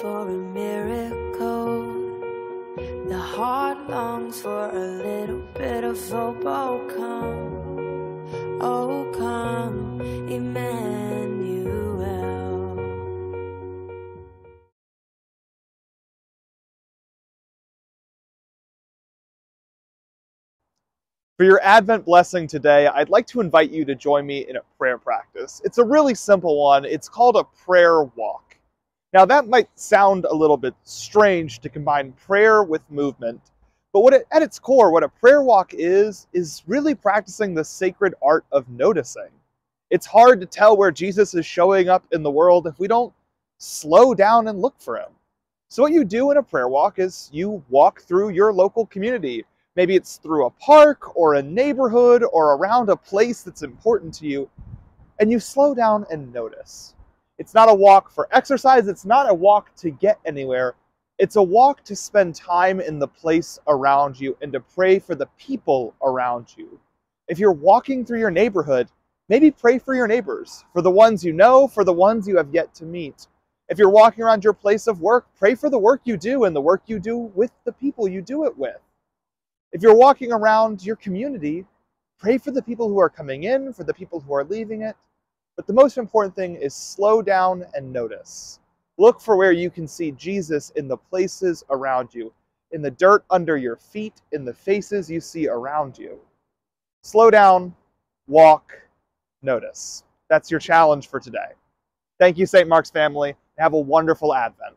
for a miracle. The heart longs for a little bit of hope. Oh, come, oh, come, Emmanuel. For your Advent blessing today, I'd like to invite you to join me in a prayer practice. It's a really simple one. It's called a prayer. Now, that might sound a little bit strange to combine prayer with movement, but what it, at its core, what a prayer walk is, is really practicing the sacred art of noticing. It's hard to tell where Jesus is showing up in the world if we don't slow down and look for him. So, what you do in a prayer walk is you walk through your local community Maybe it's through a park or a neighborhood or around a place that's important to you, and you slow down and notice. It's not a walk for exercise, it's not a walk to get anywhere. It's a walk to spend time in the place around you and to pray for the people around you. If you're walking through your neighborhood, maybe pray for your neighbors, for the ones you know, for the ones you have yet to meet. If you're walking around your place of work, pray for the work you do and the work you do with the people you do it with. If you're walking around your community, pray for the people who are coming in, for the people who are leaving it. But the most important thing is slow down and notice. Look for where you can see Jesus in the places around you, in the dirt under your feet, in the faces you see around you. Slow down, walk, notice. That's your challenge for today. Thank you, St. Mark's family. Have a wonderful Advent.